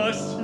Us.